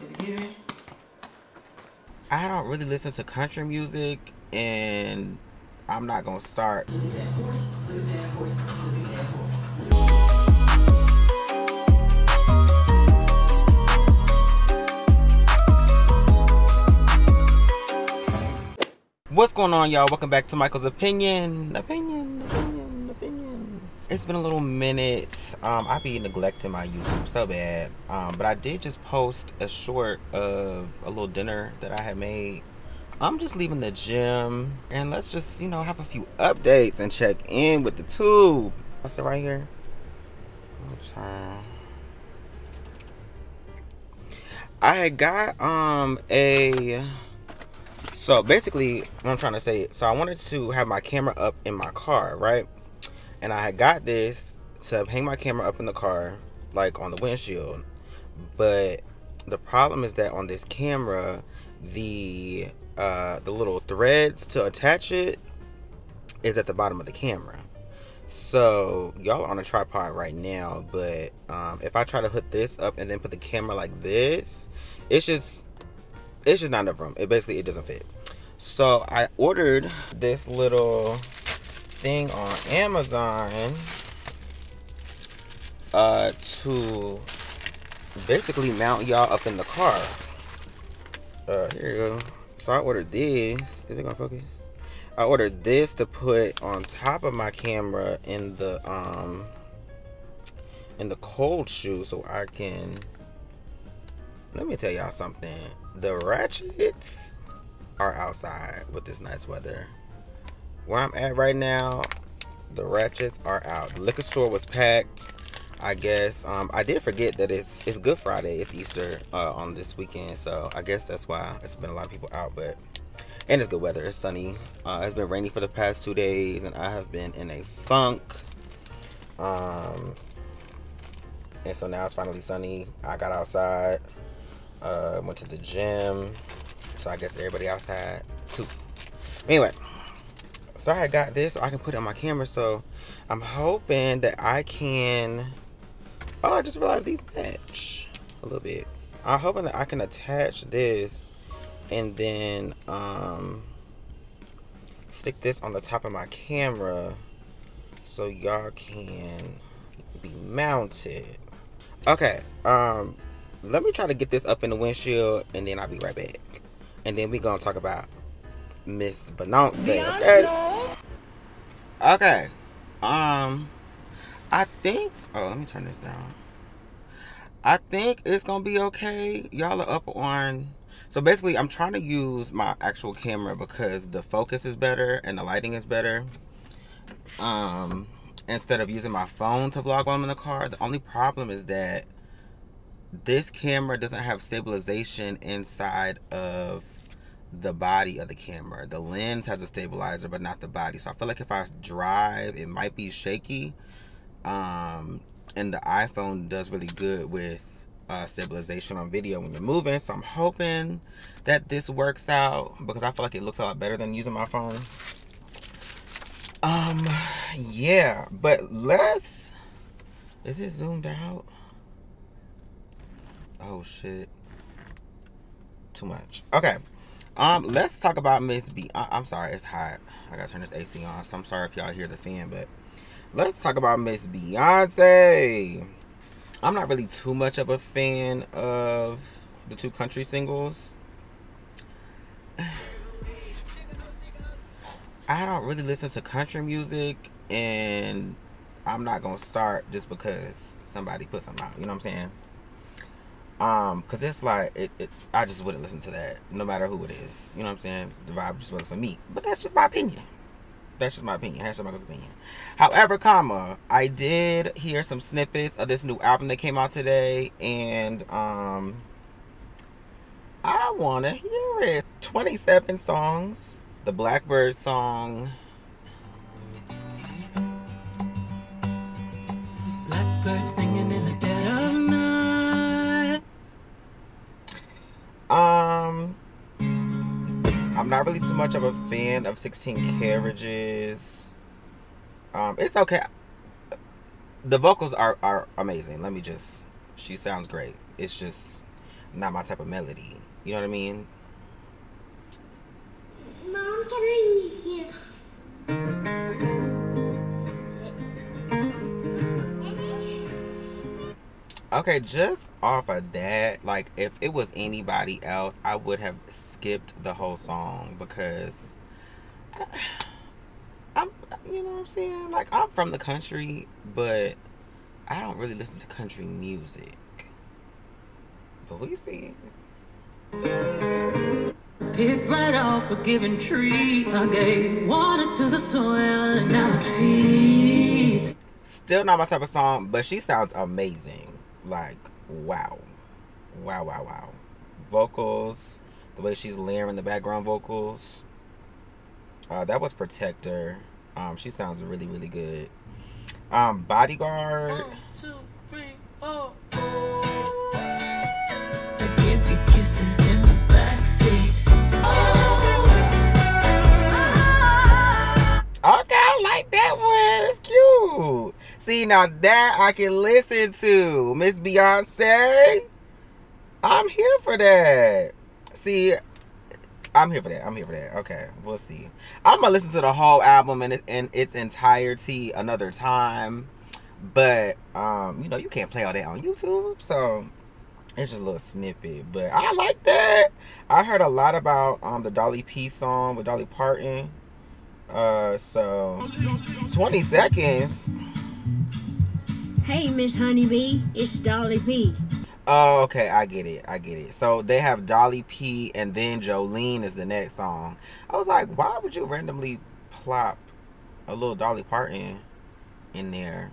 Is it giving? I don't really listen to country music, and I'm not gonna start. Look at that horse. Look at that horse. Look at that horse. What's going on, y'all? Welcome back to Michael's Opinion. Opinion, opinion, opinion. It's been a little minute. Um, I be neglecting my YouTube so bad. Um, but I did just post a short of a little dinner that I had made. I'm just leaving the gym, and let's just you know have a few updates and check in with the tube. What's it right here? I got um a so basically, what I'm trying to say, so I wanted to have my camera up in my car, right? And I had got this to hang my camera up in the car, like on the windshield. But the problem is that on this camera, the uh, the little threads to attach it is at the bottom of the camera. So y'all are on a tripod right now, but um, if I try to hook this up and then put the camera like this, it's just it's just not enough room. It basically it doesn't fit. So I ordered this little thing on Amazon uh to basically mount y'all up in the car. Uh here you go. So I ordered this. Is it gonna focus? I ordered this to put on top of my camera in the um in the cold shoe so I can let me tell y'all something. The ratchets are outside with this nice weather. Where I'm at right now, the ratchets are out. The liquor store was packed. I guess um, I did forget that it's it's Good Friday. It's Easter uh, on this weekend, so I guess that's why it's been a lot of people out. But and it's good weather. It's sunny. Uh, it's been rainy for the past two days, and I have been in a funk. Um, and so now it's finally sunny. I got outside. Uh, went to the gym. So I guess everybody outside too. Anyway, so I got this so I can put it on my camera. So I'm hoping that I can. Oh, I just realized these match a little bit. I'm hoping that I can attach this and then um, stick this on the top of my camera so y'all can be mounted. Okay, um, let me try to get this up in the windshield and then I'll be right back. And then we gonna talk about Miss Beyonce. Okay. Okay. Um I think oh let me turn this down. I think it's gonna be okay. Y'all are up on so basically I'm trying to use my actual camera because the focus is better and the lighting is better. Um instead of using my phone to vlog while I'm in the car. The only problem is that this camera doesn't have stabilization inside of the body of the camera. The lens has a stabilizer, but not the body. So I feel like if I drive, it might be shaky. Um, and the iPhone does really good with uh, stabilization on video when you're moving. So I'm hoping that this works out because I feel like it looks a lot better than using my phone. Um, yeah, but let's. Is it zoomed out? Oh shit. Too much. Okay. Um, let's talk about Miss B. I- I'm sorry, it's hot. I gotta turn this AC on, so I'm sorry if y'all hear the fan, but let's talk about Miss Beyonce. I'm not really too much of a fan of the two country singles. I don't really listen to country music, and I'm not gonna start just because somebody put something out. You know what I'm saying? Um, cause it's like it, it, I just wouldn't listen to that, no matter who it is. You know what I'm saying? The vibe just wasn't for me. But that's just my opinion. That's just my opinion. Hashtag Michael's opinion. However, comma, I did hear some snippets of this new album that came out today, and um, I wanna hear it. 27 songs. The Blackbird song. Blackbird singing in the dead I'm not really too much of a fan of 16 carriages. Um, it's okay. The vocals are are amazing. Let me just. She sounds great. It's just, not my type of melody. You know what I mean? Mom, can I hear? Okay, just off of that, like if it was anybody else, I would have skipped the whole song because I'm, you know what I'm saying? Like I'm from the country, but I don't really listen to country music. But we see. Picked right off a given tree. I gave water to the soil and now it feeds. Still not my type of song, but she sounds amazing. Like, wow. Wow, wow, wow. Vocals, the way she's layering the background vocals. Uh, that was Protector. Um, she sounds really, really good. Um, Bodyguard. One, two, three, four. I give you kisses in the backseat. Okay, See, now that I can listen to. Miss Beyonce. I'm here for that. See, I'm here for that. I'm here for that. Okay, we'll see. I'm gonna listen to the whole album in, in its entirety another time. But um, you know, you can't play all that on YouTube, so it's just a little snippet. But I like that. I heard a lot about um the Dolly P song with Dolly Parton. Uh, so 20 seconds. Hey, Miss Honeybee, it's Dolly P. Oh, okay, I get it. I get it. So they have Dolly P and then Jolene is the next song. I was like, why would you randomly plop a little Dolly Parton in there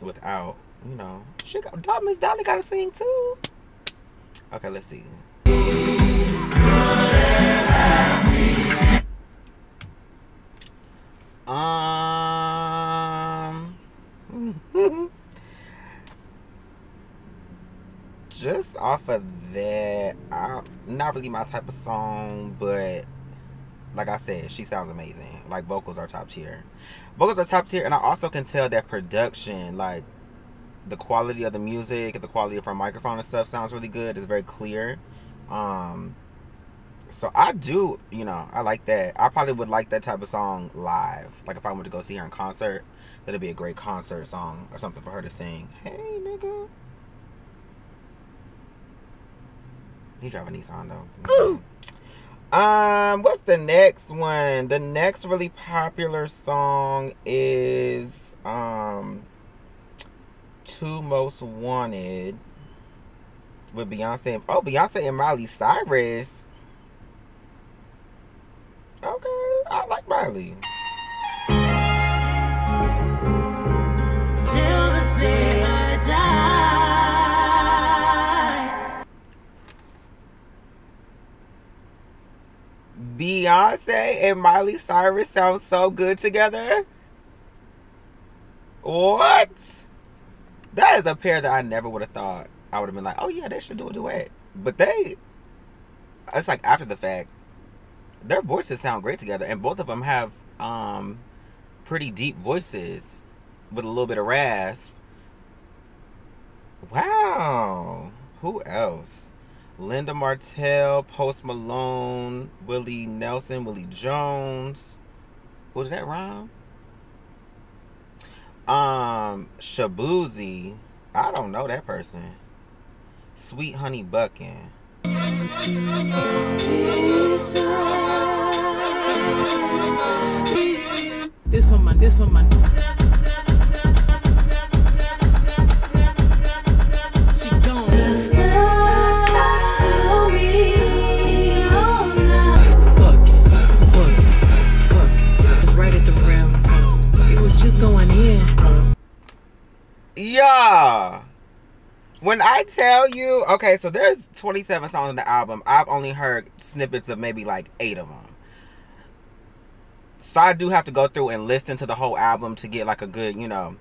without, you know, she got Miss Dolly got to sing too. Okay, let's see. Um. Just off of that, I, not really my type of song, but like I said, she sounds amazing. Like vocals are top tier. Vocals are top tier, and I also can tell that production, like the quality of the music, the quality of her microphone and stuff, sounds really good. It's very clear. Um, so I do, you know, I like that. I probably would like that type of song live. Like if I went to go see her in concert, that'd be a great concert song or something for her to sing. Hey, nigga. He drive a Nissan though. Um, what's the next one? The next really popular song is um Two Most Wanted with Beyonce. and- Oh, Beyonce and Miley Cyrus. Okay, I like Miley. Beyonce and Miley Cyrus sound so good together. What? That is a pair that I never would have thought. I would have been like, oh yeah, they should do a duet. But they, it's like after the fact, their voices sound great together, and both of them have um pretty deep voices with a little bit of rasp. Wow. Who else? Linda Martell, Post Malone, Willie Nelson, Willie Jones. Oh, did that rhyme? Um, Shaboozey. I don't know that person. Sweet Honey Buckiin. This for my, this for my. Okay, so there's 27 songs on the album. I've only heard snippets of maybe like eight of them. So I do have to go through and listen to the whole album to get like a good, you know.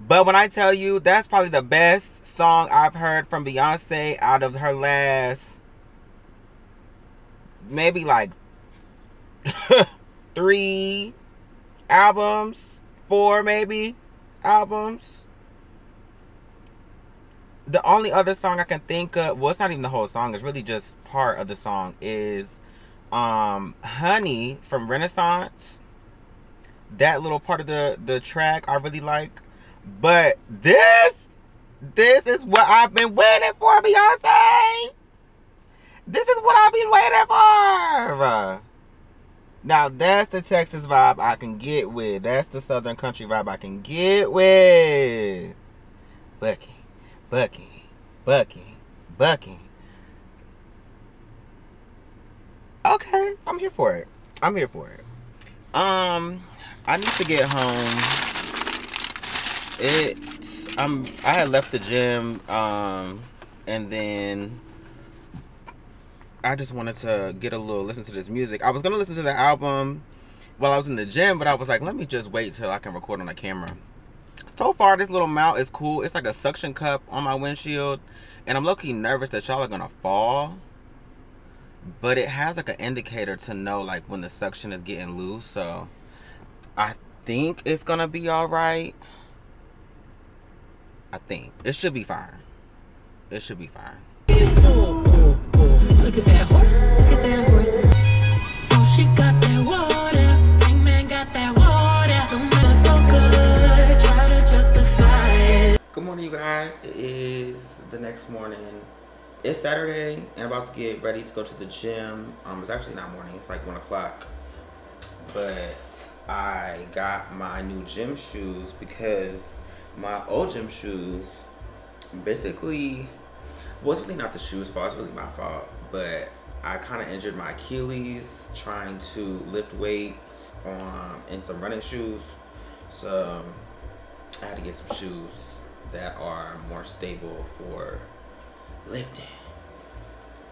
But when I tell you, that's probably the best song I've heard from Beyonce out of her last maybe like three albums, four maybe albums. The only other song I can think of, well, it's not even the whole song. It's really just part of the song. Is um, "Honey" from Renaissance. That little part of the the track I really like, but this this is what I've been waiting for, Beyonce. This is what I've been waiting for. Now that's the Texas vibe I can get with. That's the Southern country vibe I can get with. Bucky, Bucky, Bucky, Bucky. Okay, I'm here for it. I'm here for it. Um, I need to get home. It's I'm I had left the gym, um, and then I just wanted to get a little listen to this music. I was gonna listen to the album while I was in the gym, but I was like, let me just wait till I can record on the camera. So far, this little mount is cool. It's like a suction cup on my windshield, and I'm low-key nervous that y'all are gonna fall. But it has like an indicator to know like when the suction is getting loose, so I think it's gonna be all right. I think it should be fine. It should be fine. Look at that horse, look at that horse. Good morning, you guys. It is the next morning. It's Saturday, and I'm about to get ready to go to the gym. Um, it's actually not morning. It's like one o'clock. But I got my new gym shoes because my old gym shoes, basically, it's really not the shoes' fault. It's really my fault. But I kind of injured my Achilles trying to lift weights um, in some running shoes. So I had to get some shoes that are more stable for lifting.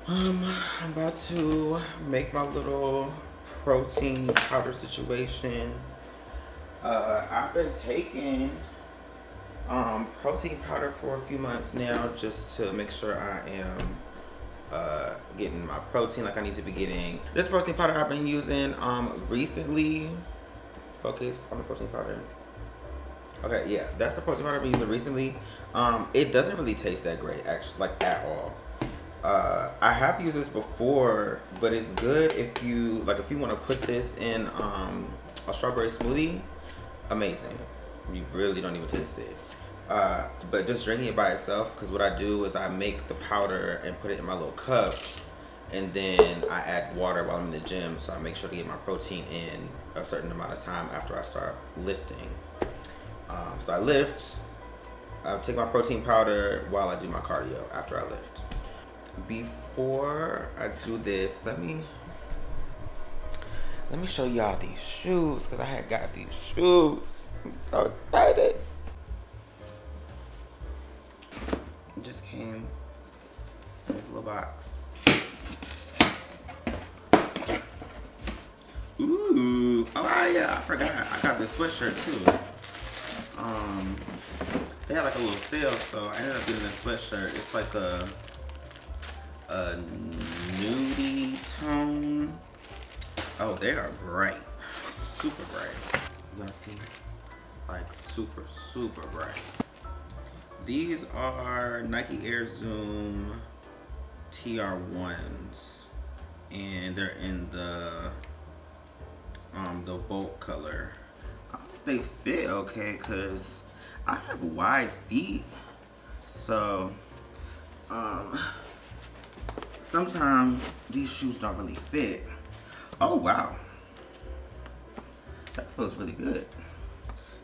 Um, I'm about to make my little protein powder situation. Uh, I've been taking um, protein powder for a few months now just to make sure I am uh, getting my protein like I need to be getting. This protein powder I've been using um, recently. Focus on the protein powder. Okay, yeah, that's the protein powder I've been using recently. Um, it doesn't really taste that great, actually, like at all. Uh, I have used this before, but it's good if you like if you want to put this in um, a strawberry smoothie. Amazing. You really don't even taste it. Uh, but just drinking it by itself, because what I do is I make the powder and put it in my little cup, and then I add water while I'm in the gym, so I make sure to get my protein in a certain amount of time after I start lifting. Um, so I lift, I take my protein powder while I do my cardio after I lift. Before I do this, let me let me show y'all these shoes because I had got these shoes. I'm so excited. It just came in this little box. Ooh, oh yeah, I forgot. I got this sweatshirt too. Um, they had like a little sale, so I ended up getting this sweatshirt. It's like a a nudie tone. Oh, they are bright, super bright. You guys see? Like super, super bright. These are Nike Air Zoom TR1s, and they're in the um the Volt color. They fit okay, cause I have wide feet, so um sometimes these shoes don't really fit. Oh wow, that feels really good.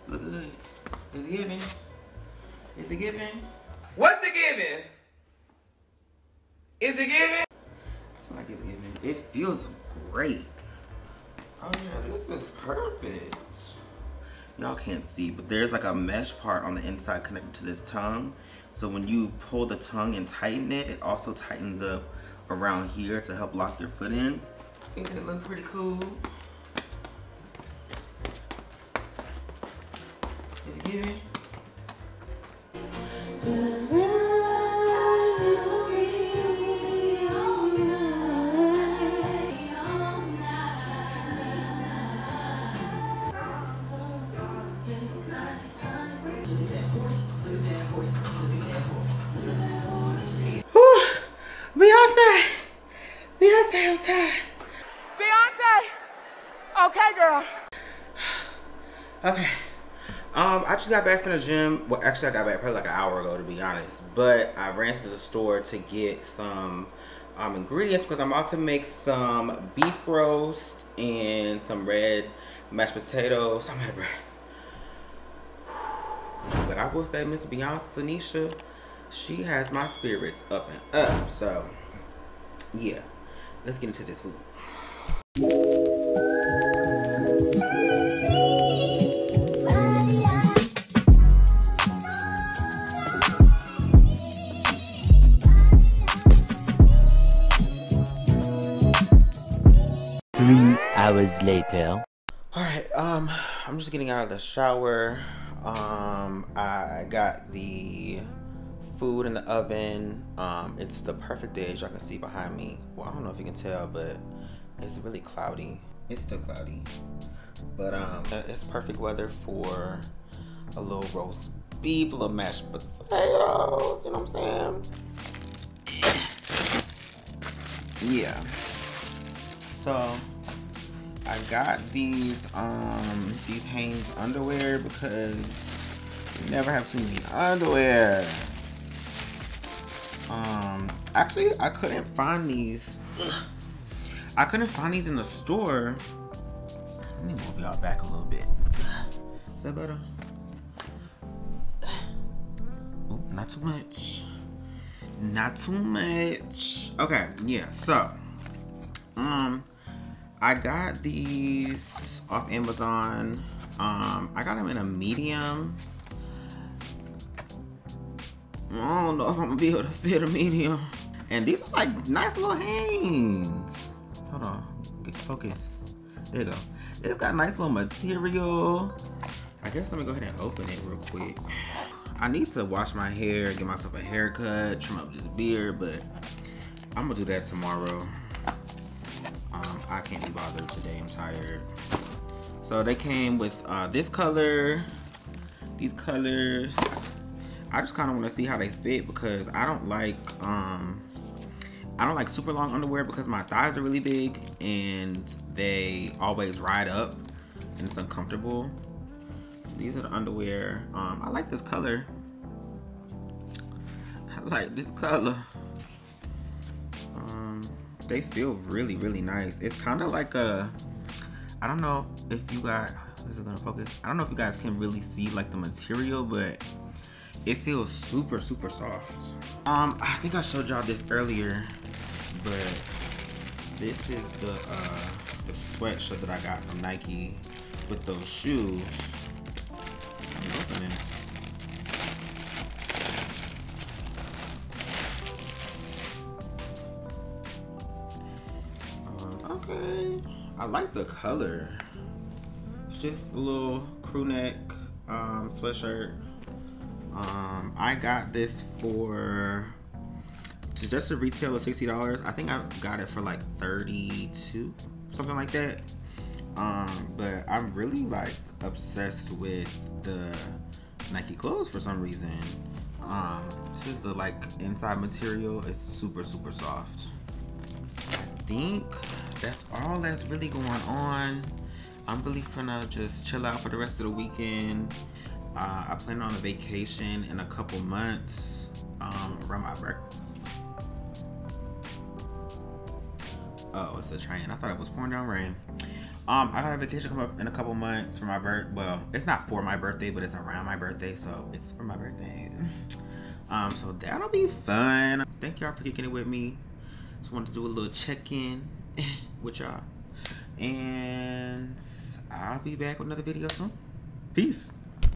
Look good. Is it giving? Is it giving? What's the giving? Is it giving? I feel like it's giving. It feels great. Oh yeah, this is perfect. Y'all can't see, but there's like a mesh part on the inside connected to this tongue. So when you pull the tongue and tighten it, it also tightens up around here to help lock your foot in. I think they look pretty cool. Is it giving? The gym. Well, actually, I got back probably like an hour ago, to be honest. But I ran to the store to get some um, ingredients because I'm about to make some beef roast and some red mashed potatoes. I'm out of breath. But I will say, Miss Beyonce Sanisha, she has my spirits up and up. So, yeah. Let's get into this food. Three hours later. All right, um, I'm just getting out of the shower. Um, I got the food in the oven. Um, it's the perfect day, as y'all can see behind me. Well, I don't know if you can tell, but it's really cloudy. It's still cloudy, but um, it's perfect weather for a little roast beef, a little mashed potatoes. You know what I'm saying? Yeah. So I got these um these Hanes underwear because you never have too many underwear. Um actually I couldn't find these. I couldn't find these in the store. Let me move y'all back a little bit. Is that better? Oh, not too much. Not too much. Okay, yeah, so um I got these off Amazon. Um, I got them in a medium. I don't know if I'm gonna be able to fit a medium. And these are like nice little Hanes. Hold on, get focus. There you go. It's got nice little material. I guess I'm gonna go ahead and open it real quick. I need to wash my hair, get myself a haircut, trim up this beard, but I'm gonna do that tomorrow. I can't be bothered today. I'm tired. So they came with uh, this color, these colors. I just kind of want to see how they fit because I don't like um, I don't like super long underwear because my thighs are really big and they always ride up and it's uncomfortable. So these are the underwear. Um, I like this color. I like this color. They feel really really nice. It's kind of like a i don't know if you guys this is gonna focus. I don't know if you guys can really see like the material but it feels super super soft. Um i think i showed y'all this earlier but this is the uh the sweatshirt that i got from nike with those shoes. Okay. I like the color. It's just a little crew neck um, sweatshirt. Um, I got this for just a retail of sixty dollars. I think I got it for like thirty-two, something like that. Um, but I'm really like obsessed with the Nike clothes for some reason. Um, this is the like inside material. It's super super soft. I think that's all that's really going on. I'm really gonna just chill out for the rest of the weekend. Uh, I plan on a vacation in a couple months um, around my birthday. Oh, it's a train. I thought it was pouring down rain. Um, I got a vacation come up in a couple months for my birth. Well, it's not for my birthday, but it's around my birthday, so it's for my birthday. Um, so that'll be fun. Thank y'all for kicking it with me. Just wanted to do a little check-in with y'all, and I'll be back with another video soon. Peace.